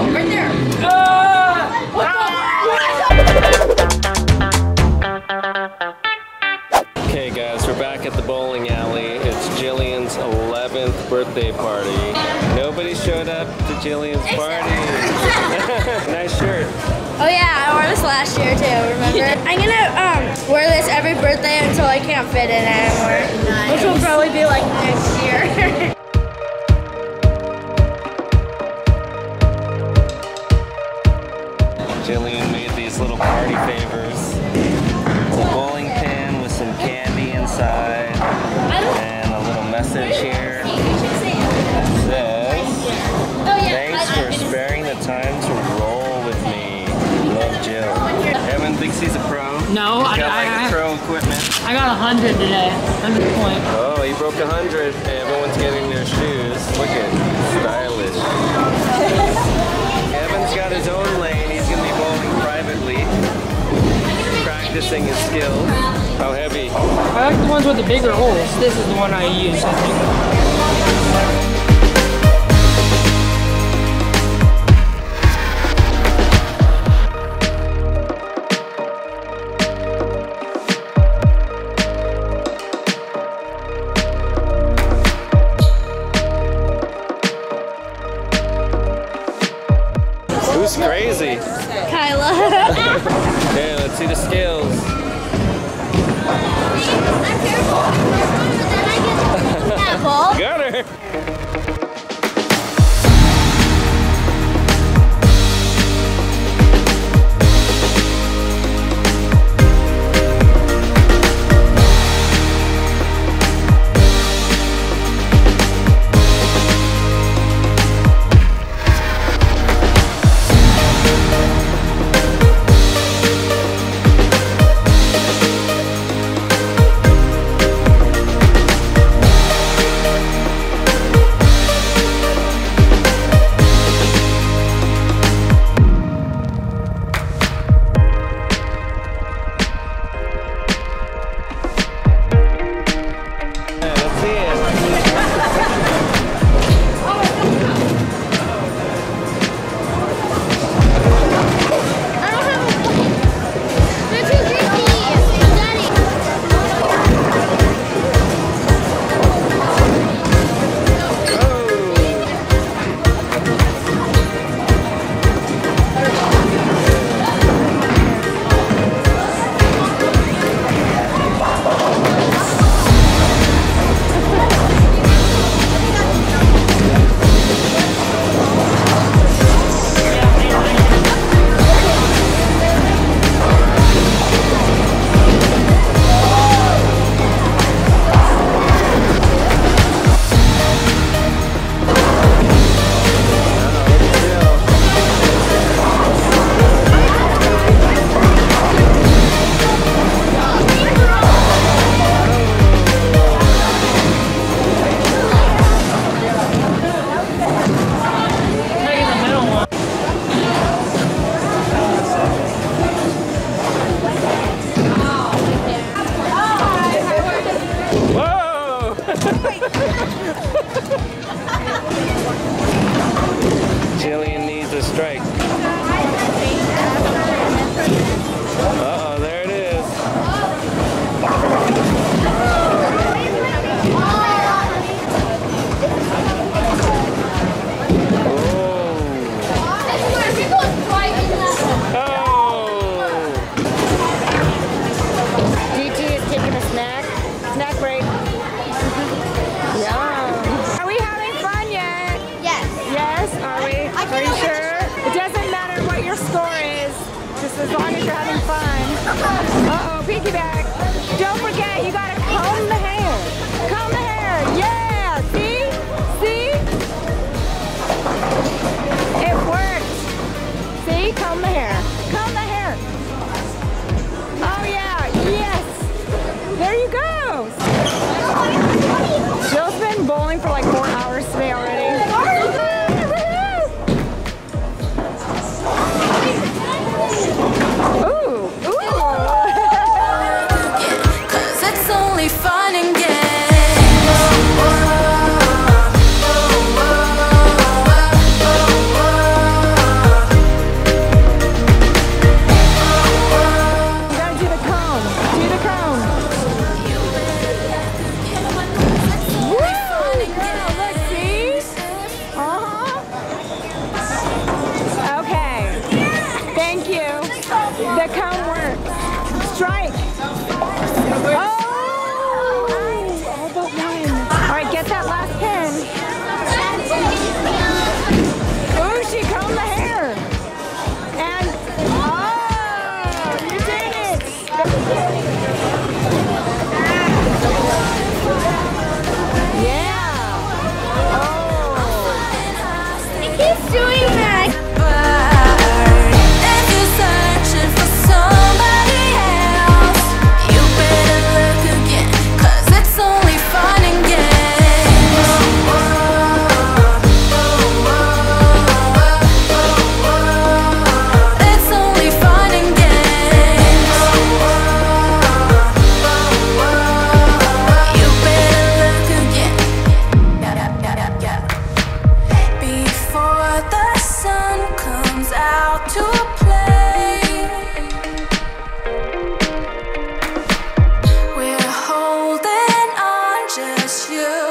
Oh, right there. Okay guys, we're back at the bowling alley. It's Jillian's 11th birthday party. Nobody showed up to Jillian's party. nice shirt. Oh yeah, I wore this last year too, remember? I'm gonna um, wear this every birthday until I can't fit in it anymore. Which will probably be like next year. party favors. It's a bowling pin with some candy inside and a little message here. Says, thanks for sparing the time to roll with me. Love Jill. Evan thinks he's a pro. No, he's got, I got like, pro equipment. I got 100 today, 100. Oh, he broke 100. Skills. How heavy? I like the ones with the bigger holes. This is the one I use. Hehehe Jillian needs a strike. Hours today already. doing this? you.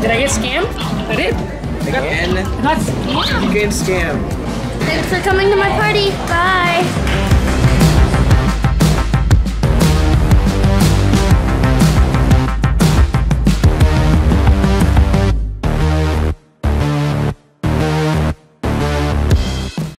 Did I get scammed? I did. I got I got scammed. You get scammed. Thanks for coming to my party. Bye.